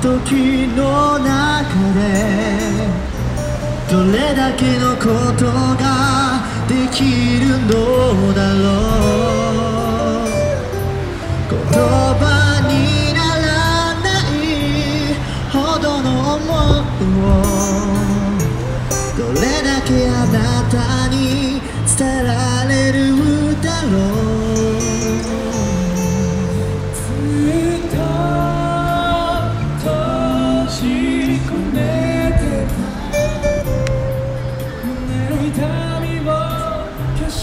時の中でどれだけのことができるのだろう。言葉にならないほどの思いをどれだけあなたに伝えられ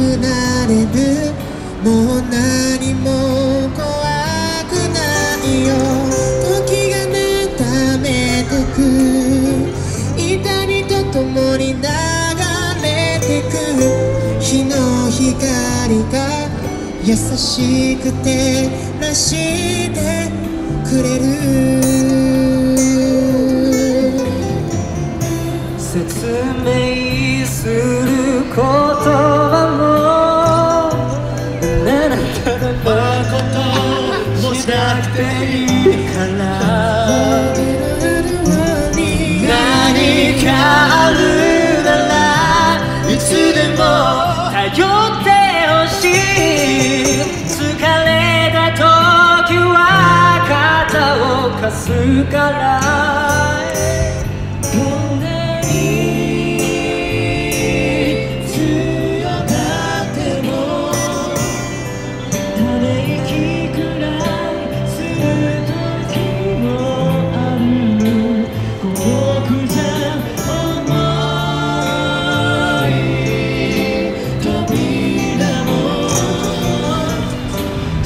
くなれるもう何も怖くないよ時がねためてく。痛みと共に流れてく。日の光が優しく照らしてくれる。説明する。しなくていいから。何かあるならいつでも頼ってほしい。疲れた時は肩を貸すから。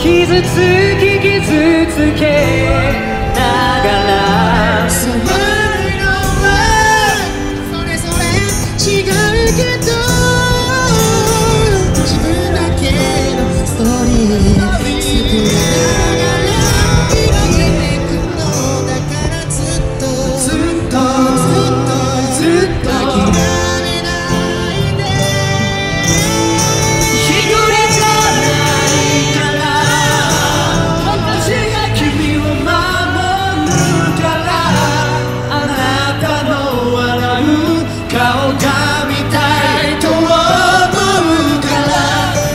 傷つき傷つけ顔が見たいと思うから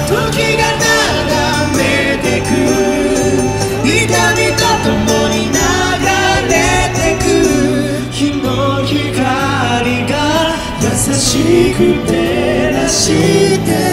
時が眺めてく。痛みと共に流れてく。日の光が優しく照らして。